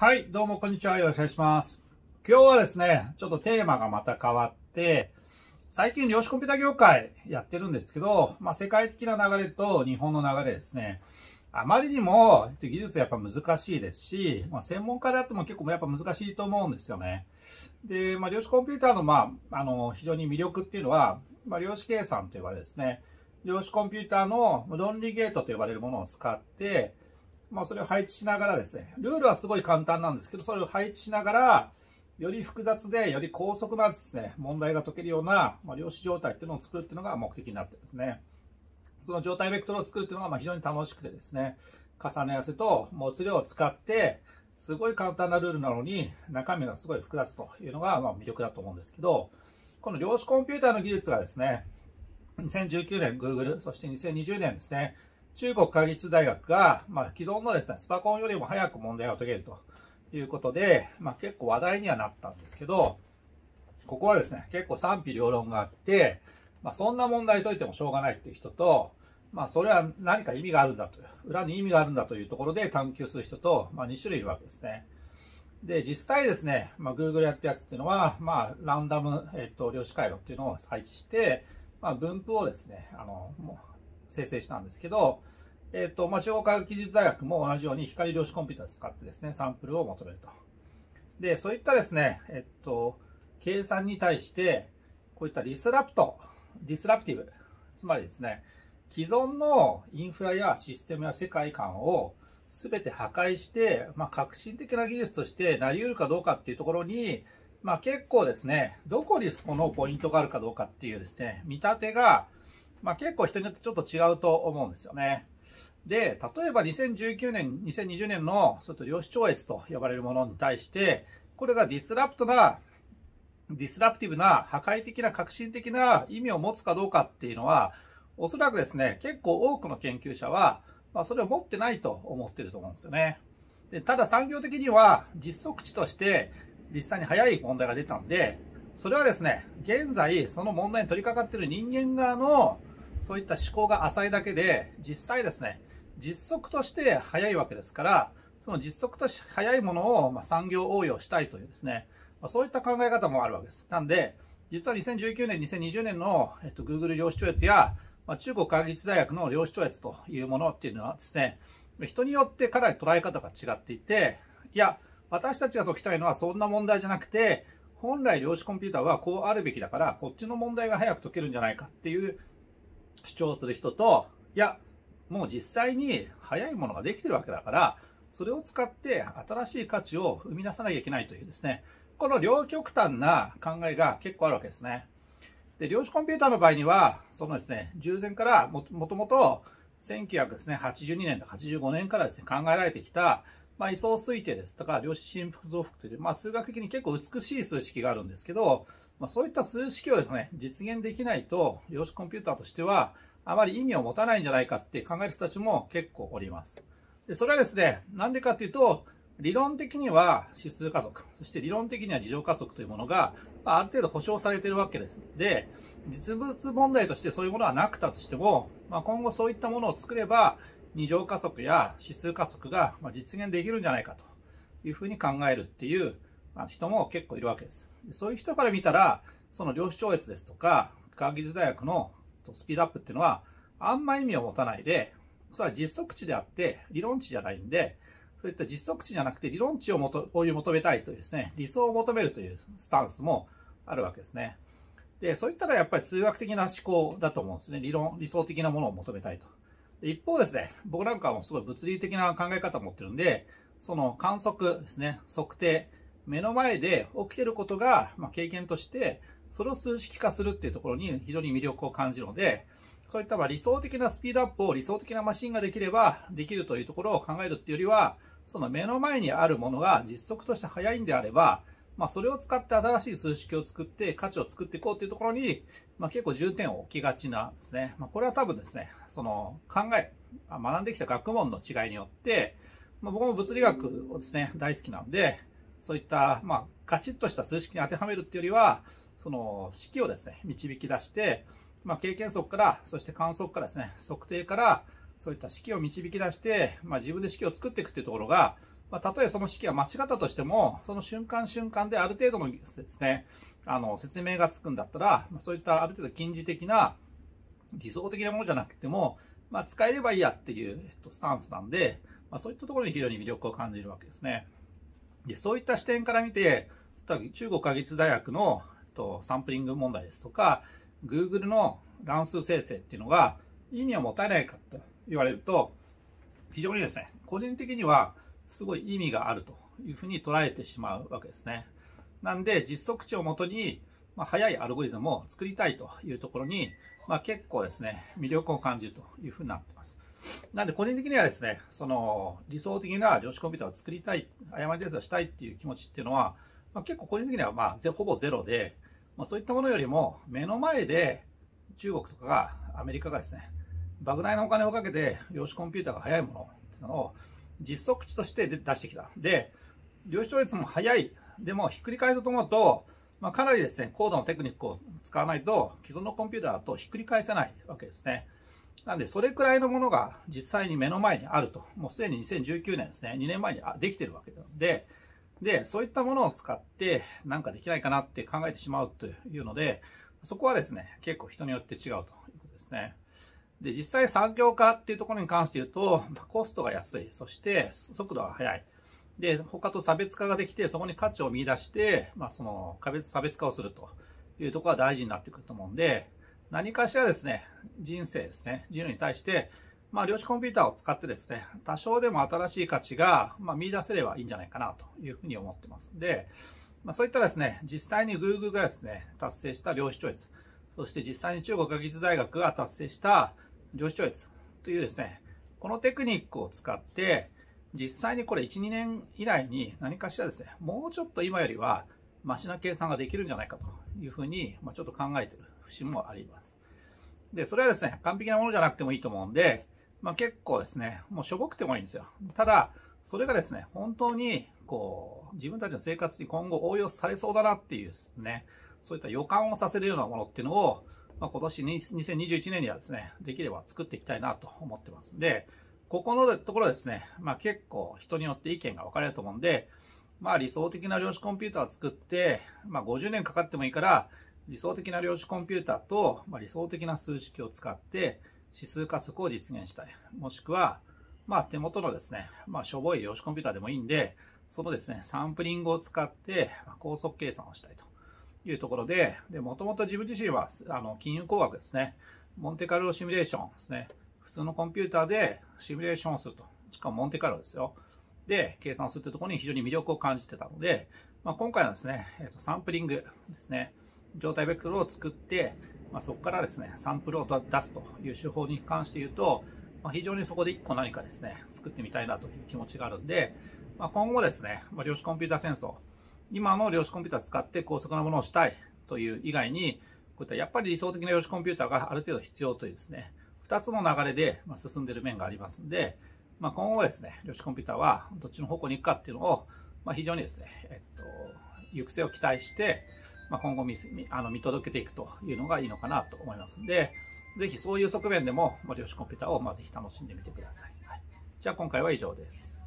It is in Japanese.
はい、どうもこんにちは。よろしくお願いします。今日はですね、ちょっとテーマがまた変わって、最近量子コンピュータ業界やってるんですけど、まあ世界的な流れと日本の流れですね。あまりにも技術やっぱ難しいですし、まあ、専門家であっても結構やっぱ難しいと思うんですよね。で、まあ、量子コンピューターの、まあ、あの、非常に魅力っていうのは、まあ、量子計算と呼ばれるですね、量子コンピューターの論理ゲートと呼ばれるものを使って、まあ、それを配置しながらですね、ルールはすごい簡単なんですけど、それを配置しながら、より複雑で、より高速なですね、問題が解けるような、まあ、量子状態っていうのを作るっていうのが目的になってるんですね。その状態ベクトルを作るっていうのがまあ非常に楽しくてですね、重ね合わせと持つ量を使って、すごい簡単なルールなのに、中身がすごい複雑というのがまあ魅力だと思うんですけど、この量子コンピューターの技術がですね、2019年 Google、そして2020年ですね、中国科技大学が、まあ、既存のですね、スパコンよりも早く問題を解けるということで、まあ、結構話題にはなったんですけど、ここはですね、結構賛否両論があって、まあ、そんな問題解いてもしょうがないっていう人と、まあ、それは何か意味があるんだという、裏に意味があるんだというところで探求する人と、まあ、2種類いるわけですね。で、実際ですね、まあ、Google やったやつっていうのは、まあ、ランダム、えっと、量子回路っていうのを配置して、まあ、分布をですね、あの、生成したんですけど、えっ、ー、と、まあ、中国科学技術大学も同じように光量子コンピューターを使ってですね、サンプルを求めると。で、そういったですね、えっと、計算に対して、こういった disrupt、disruptive、つまりですね、既存のインフラやシステムや世界観を全て破壊して、まあ、革新的な技術としてなり得るかどうかっていうところに、まあ、結構ですね、どこにそのポイントがあるかどうかっていうですね、見立てが、まあ、結構人によってちょっと違うと思うんですよね。で、例えば2019年、2020年のちょっと量子超越と呼ばれるものに対して、これが disrupt な、 disruptive な破壊的な革新的な意味を持つかどうかっていうのは、おそらくですね、結構多くの研究者は、まあ、それを持ってないと思ってると思うんですよね。でただ産業的には実測値として実際に早い問題が出たんで、それはですね、現在その問題に取り掛かっている人間側のそういった思考が浅いだけで、実際ですね、実測として早いわけですから、その実測として早いものを、ま産業応用したいというですね、まそういった考え方もあるわけです。なんで、実は2019年、2020年の、えっと、Google 量子超越や、まあ、中国科学技術大学の量子超越というものっていうのはですね、人によってかなり捉え方が違っていて、いや、私たちが解きたいのはそんな問題じゃなくて、本来量子コンピューターはこうあるべきだから、こっちの問題が早く解けるんじゃないかっていう主張する人と、いや、もう実際に早いものができてるわけだから、それを使って新しい価値を生み出さなきゃいけないというですね、この両極端な考えが結構あるわけですね。で、量子コンピューターの場合には、そのですね、従前からもともと1982年と85年からですね、考えられてきた、まあ、位相推定ですとか、量子振幅増幅という、まあ、数学的に結構美しい数式があるんですけど、まあ、そういった数式をですね、実現できないと、量子コンピューターとしては、あまり意味を持たないんじゃないかって考える人たちも結構おります。でそれはですね、なんでかっていうと、理論的には指数加速、そして理論的には自乗加速というものが、まあ、ある程度保証されているわけです。で、実物問題としてそういうものはなくたとしても、まあ、今後そういったものを作れば、二乗加速や指数加速が実現できるんじゃないかというふうに考えるっていう人も結構いるわけです。そういう人から見たら、その量子超越ですとか、科学技術大学のスピードアップっていうのは、あんま意味を持たないで、それは実測値であって、理論値じゃないんで、そういった実測値じゃなくて理論値をもとこういう求めたいというですね、理想を求めるというスタンスもあるわけですね。で、そういったらやっぱり数学的な思考だと思うんですね。理論、理想的なものを求めたいと。一方ですね、僕なんかもすごい物理的な考え方を持ってるんで、その観測ですね、測定、目の前で起きてることが、ま、経験として、それを数式化するっていうところに非常に魅力を感じるので、そういったま理想的なスピードアップを理想的なマシンができればできるというところを考えるっていうよりは、その目の前にあるものが実測として速いんであれば、まあ、それを使って新しい数式を作って価値を作っていこうというところに、まあ、結構重点を置きがちなんですね。まあ、これは多分ですね、その考え、学んできた学問の違いによって、まあ、僕も物理学をですね、大好きなんで、そういった、まあ、カチッとした数式に当てはめるっていうよりは、その式をですね、導き出して、まあ、経験則から、そして観測からですね、測定から、そういった式を導き出して、まあ、自分で式を作っていくっていうところが、まあ、たとえその式が間違ったとしても、その瞬間瞬間である程度のですね、あの、説明がつくんだったら、そういったある程度近似的な理想的なものじゃなくても、まあ、使えればいいやっていう、えっと、スタンスなんで、まあ、そういったところに非常に魅力を感じるわけですね。で、そういった視点から見て、中国科技大学の、えっと、サンプリング問題ですとか、Google の乱数生成っていうのが意味を持たないかと言われると、非常にですね、個人的にはすごい意味があるというふうに捉えてしまうわけですね。なんで、実測値をもとに、まあ、早いアルゴリズムを作りたいというところに、まあ、結構ですね、魅力を感じるというふうになっています。なんで、個人的にはですね、その理想的な量子コンピューターを作りたい、誤りテストをしたいっていう気持ちっていうのは、まあ、結構個人的にはまあほぼゼロで、まあ、そういったものよりも目の前で中国とかが、アメリカがですね、莫大なお金をかけて量子コンピューターが速いものっていうのを実測値として出してきた。で、量子調律も速い。でも、ひっくり返ると思うと、まあ、かなりですね、高度のテクニックを使わないと、既存のコンピューターとひっくり返せないわけですね。なんで、それくらいのものが実際に目の前にあると。もうすでに2019年ですね、2年前にできてるわけなので、で、そういったものを使ってなんかできないかなって考えてしまうというので、そこはですね、結構人によって違うということですね。で、実際産業化っていうところに関して言うと、コストが安い、そして速度が速い。で、他と差別化ができて、そこに価値を見出して、まあ、その、差別化をするというところが大事になってくると思うんで、何かしらですね、人生ですね、人類に対して、まあ、量子コンピューターを使ってですね、多少でも新しい価値が、まあ、見出せればいいんじゃないかなというふうに思ってます。んで、まあ、そういったですね、実際に Google がですね、達成した量子超越、そして実際に中国科技術大学が達成した量子超越というですね、このテクニックを使って、実際にこれ1、2年以内に何かしらですね、もうちょっと今よりはマシな計算ができるんじゃないかというふうに、まあ、ちょっと考えてる節もあります。で、それはですね、完璧なものじゃなくてもいいと思うんで、まあ、結構ですね、もうしょぼくてもいいんですよ。ただ、それがですね、本当に、こう、自分たちの生活に今後応用されそうだなっていうね、そういった予感をさせるようなものっていうのを、まあ、今年2021年にはですね、できれば作っていきたいなと思ってますんで、ここのところですね、まあ結構人によって意見が分かれると思うんで、まあ理想的な量子コンピューターを作って、まあ50年かかってもいいから、理想的な量子コンピューターと、まあ、理想的な数式を使って指数加速を実現したい。もしくは、まあ手元のですね、まあしょぼい量子コンピューターでもいいんで、そのですね、サンプリングを使って高速計算をしたいというところで、で、もともと自分自身は、あの、金融工学ですね、モンテカルロシミュレーションですね、普通のコンピューターでシミュレーションをすると。しかもモンテカルロですよ。で、計算するというところに非常に魅力を感じてたので、まあ、今回はですね、えー、とサンプリングですね、状態ベクトルを作って、まあ、そこからですね、サンプルを出すという手法に関して言うと、まあ、非常にそこで1個何かですね、作ってみたいなという気持ちがあるんで、まあ、今後ですね、まあ、量子コンピューター戦争、今の量子コンピューターを使って高速なものをしたいという以外に、こういったやっぱり理想的な量子コンピューターがある程度必要というですね、2つの流れで進んでいる面がありますんで、まあ、今後ですね、量子コンピューターはどっちの方向に行くかっていうのを、まあ、非常にですね、えっと、行く末を期待して、まあ、今後見あの見届けていくというのがいいのかなと思いますんで、ぜひそういう側面でも、まあ、量子コンピューターをまず楽しんでみてください。はい、じゃあ今回は以上です。